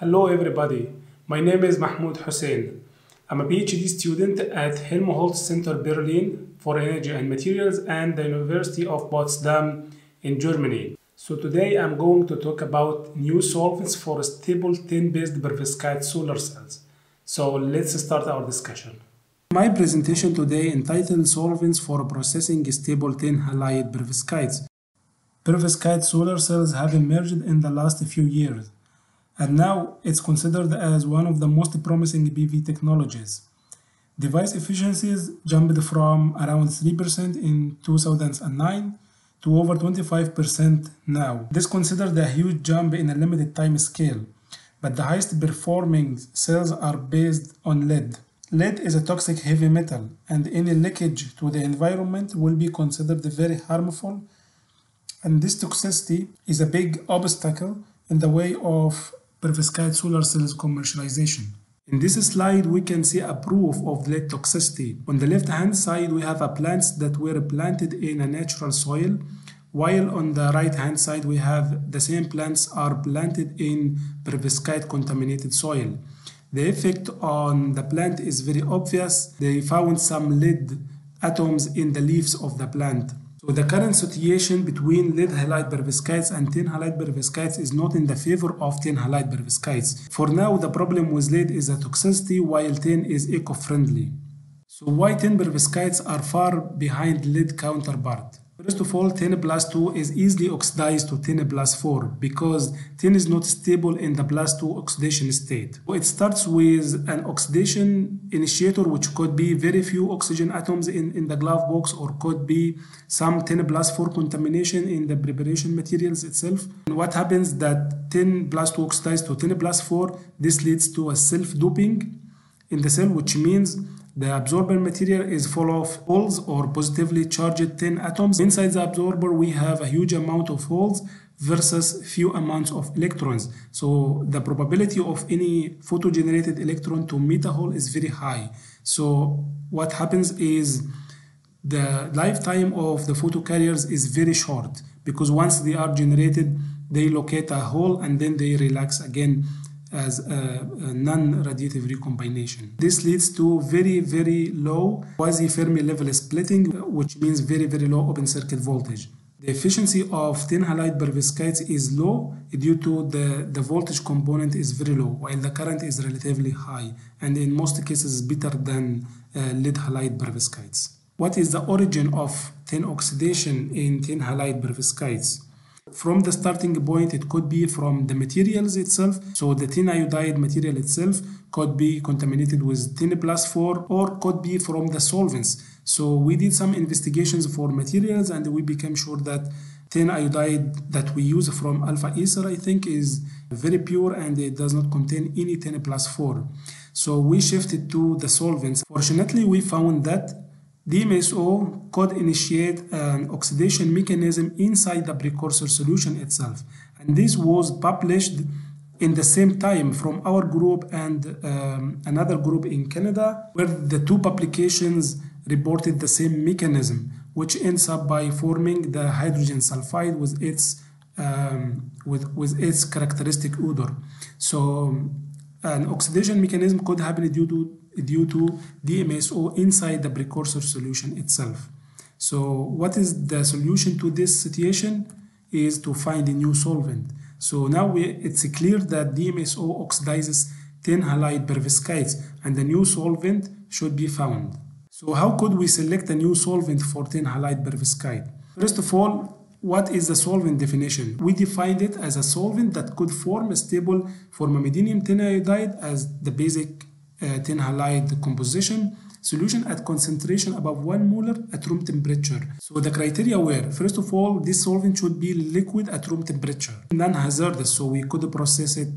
Hello everybody, my name is Mahmoud Hussein. I'm a PhD student at Helmholtz Center Berlin for Energy and Materials and the University of Potsdam in Germany. So today I'm going to talk about new solvents for stable tin-based perovskite solar cells. So let's start our discussion. My presentation today entitled Solvents for Processing Stable Tin Halide Perovskites. Perovskite solar cells have emerged in the last few years and now it's considered as one of the most promising PV technologies. Device efficiencies jumped from around 3% in 2009 to over 25% now. This is considered a huge jump in a limited time scale, but the highest performing cells are based on lead. Lead is a toxic heavy metal, and any leakage to the environment will be considered very harmful, and this toxicity is a big obstacle in the way of perovskite solar cells commercialization. In this slide, we can see a proof of lead toxicity. On the left hand side, we have plants that were planted in a natural soil, while on the right hand side, we have the same plants are planted in perovskite contaminated soil. The effect on the plant is very obvious. They found some lead atoms in the leaves of the plant. So the current situation between lead halide perovskites and tin halide perovskites is not in the favor of tin halide perovskites. For now, the problem with lead is the toxicity while tin is eco-friendly. So why tin perovskites are far behind lead counterpart? First of all, tin plus 2 is easily oxidized to tin plus 4 because tin is not stable in the plus 2 oxidation state. So it starts with an oxidation initiator which could be very few oxygen atoms in, in the glove box or could be some tin plus 4 contamination in the preparation materials itself. And what happens that tin plus 2 oxidized to tin plus 4, this leads to a self-doping in the cell which means the absorber material is full of holes or positively charged tin atoms. Inside the absorber, we have a huge amount of holes versus few amounts of electrons. So the probability of any photo-generated electron to meet a hole is very high. So what happens is the lifetime of the photocarriers is very short because once they are generated, they locate a hole and then they relax again as a, a non-radiative recombination. This leads to very, very low quasi-Fermi level splitting, which means very, very low open circuit voltage. The efficiency of tin halide perovskites is low due to the, the voltage component is very low, while the current is relatively high, and in most cases better than uh, lead halide perovskites. What is the origin of tin oxidation in tin halide perovskites? From the starting point, it could be from the materials itself. So the tin iodide material itself could be contaminated with tin plus 4 or could be from the solvents. So we did some investigations for materials and we became sure that tin iodide that we use from Alfa Aesar, I think, is very pure and it does not contain any tin plus 4. So we shifted to the solvents. Fortunately, we found that DMSO could initiate an oxidation mechanism inside the precursor solution itself. And this was published in the same time from our group and um, another group in Canada, where the two publications reported the same mechanism, which ends up by forming the hydrogen sulfide with its um, with, with its characteristic odor. So an oxidation mechanism could happen due to due to DMSO inside the precursor solution itself. So what is the solution to this situation is to find a new solvent. So now we, it's clear that DMSO oxidizes tin halide perovskites and a new solvent should be found. So how could we select a new solvent for tin halide perovskite? First of all, what is the solvent definition? We defined it as a solvent that could form a stable formamidinium tin iodide as the basic tin halide composition solution at concentration above 1 molar at room temperature. So the criteria were, first of all, this solvent should be liquid at room temperature, non-hazardous, so we could process it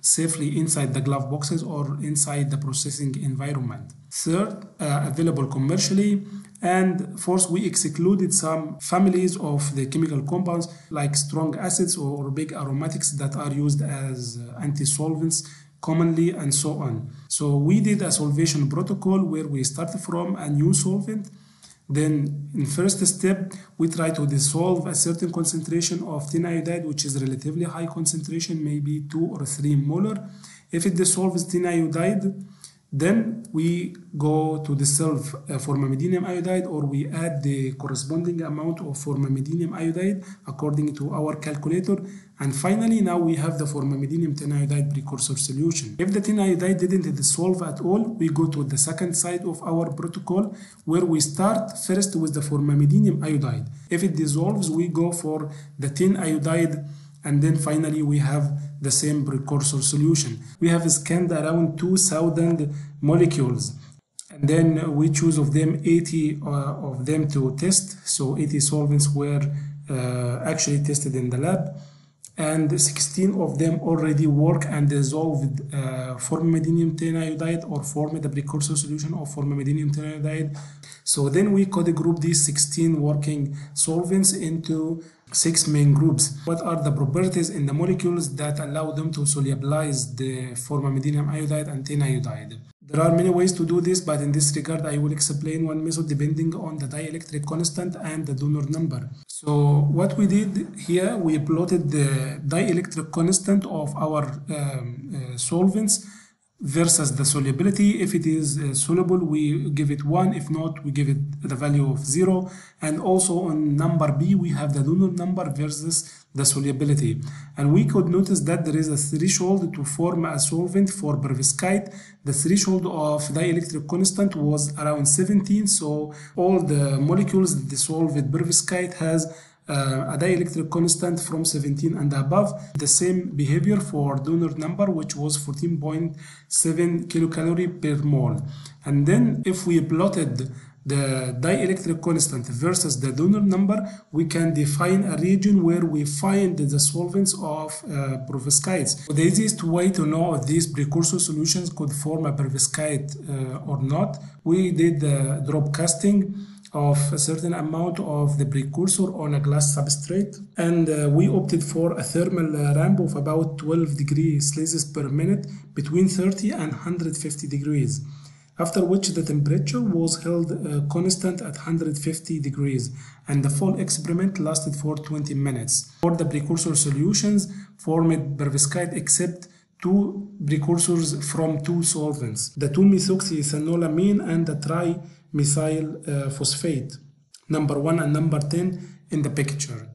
safely inside the glove boxes or inside the processing environment. Third, uh, available commercially. And fourth, we excluded some families of the chemical compounds like strong acids or big aromatics that are used as anti-solvents commonly and so on. So we did a solvation protocol where we started from a new solvent Then in first step, we try to dissolve a certain concentration of tin iodide, which is relatively high concentration, maybe 2 or 3 molar. If it dissolves tin iodide, then we go to dissolve uh, formamidinium iodide or we add the corresponding amount of formamidinium iodide according to our calculator. And finally, now we have the formamidinium tin iodide precursor solution. If the tin iodide didn't dissolve at all, we go to the second side of our protocol where we start first with the formamidinium iodide. If it dissolves, we go for the tin iodide and then finally we have the same precursor solution. We have scanned around 2000 molecules and then we choose of them 80 uh, of them to test. So 80 solvents were uh, actually tested in the lab and 16 of them already work and dissolved uh, formamidinium tin iodide or form the precursor solution of formamidinium tin iodide. So then we could group these 16 working solvents into six main groups. What are the properties in the molecules that allow them to solubilize the formamidinium iodide and tin iodide? There are many ways to do this, but in this regard, I will explain one method depending on the dielectric constant and the donor number. So what we did here, we plotted the dielectric constant of our um, uh, solvents versus the solubility. If it is uh, soluble, we give it 1. If not, we give it the value of 0. And also on number B, we have the number versus the solubility. And we could notice that there is a threshold to form a solvent for perovskite. The threshold of dielectric constant was around 17. So all the molecules dissolved with perovskite has uh, a dielectric constant from 17 and above. The same behavior for donor number, which was 14.7 kilocalorie per mole. And then if we plotted the dielectric constant versus the donor number, we can define a region where we find the solvents of uh, perovskites. The easiest way to know if these precursor solutions could form a perovskite uh, or not, we did the drop casting of a certain amount of the precursor on a glass substrate and uh, we opted for a thermal uh, ramp of about 12 degrees Celsius per minute between 30 and 150 degrees after which the temperature was held uh, constant at 150 degrees and the full experiment lasted for 20 minutes. For the precursor solutions formed perovskite except two precursors from two solvents, the 2-methoxyethanolamine and the tri methyl uh, phosphate, number 1 and number 10 in the picture.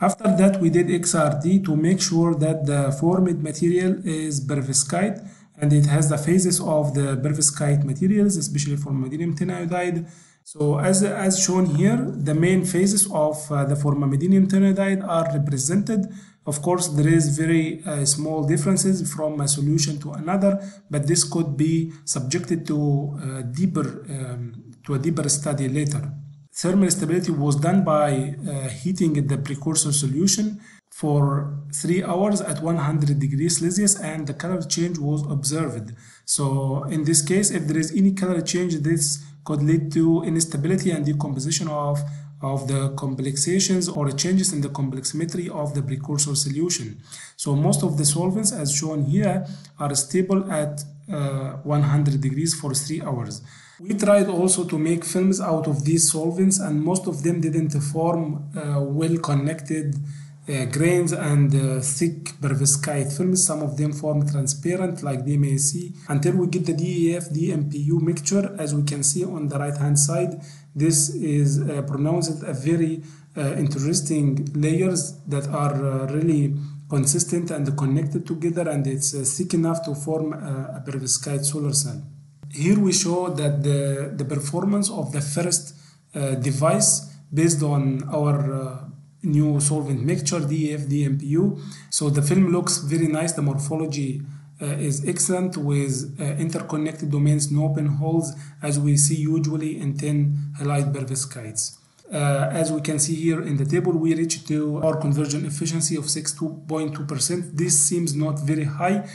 After that, we did XRD to make sure that the formed material is perovskite and it has the phases of the perovskite materials, especially formamidinium tin iodide. So as, as shown here, the main phases of uh, the formamidinium tin iodide are represented. Of course, there is very uh, small differences from a solution to another, but this could be subjected to uh, deeper um, to a deeper study later. Thermal stability was done by uh, heating the precursor solution for 3 hours at 100 degrees Celsius and the color change was observed. So in this case, if there is any color change, this could lead to instability and decomposition of, of the complexations or changes in the complexometry of the precursor solution. So most of the solvents as shown here are stable at uh, 100 degrees for 3 hours. We tried also to make films out of these solvents and most of them didn't form uh, well connected uh, grains and uh, thick perovskite films. Some of them form transparent like DMAC until we get the DEF DMPU mixture as we can see on the right hand side. This is uh, pronounced a very uh, interesting layers that are uh, really consistent and connected together and it's uh, thick enough to form a, a perovskite solar cell. Here we show that the, the performance of the first device based on our new solvent mixture DEF DMPU so the film looks very nice. The morphology uh, is excellent with uh, interconnected domains no open holes as we see usually in tin halide perovskites. Uh, as we can see here in the table we reach to our conversion efficiency of 6.2% this seems not very high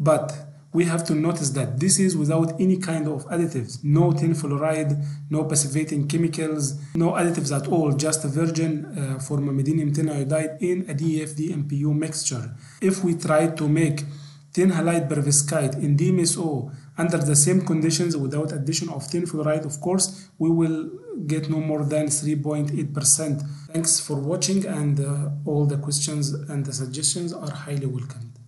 but we have to notice that this is without any kind of additives, no tin fluoride, no passivating chemicals, no additives at all, just a virgin uh, formamidinium tin iodide in a DFD-MPU mixture. If we try to make tin halide perovskite in DMSO under the same conditions without addition of tin fluoride of course we will get no more than 3.8% thanks for watching and uh, all the questions and the suggestions are highly welcomed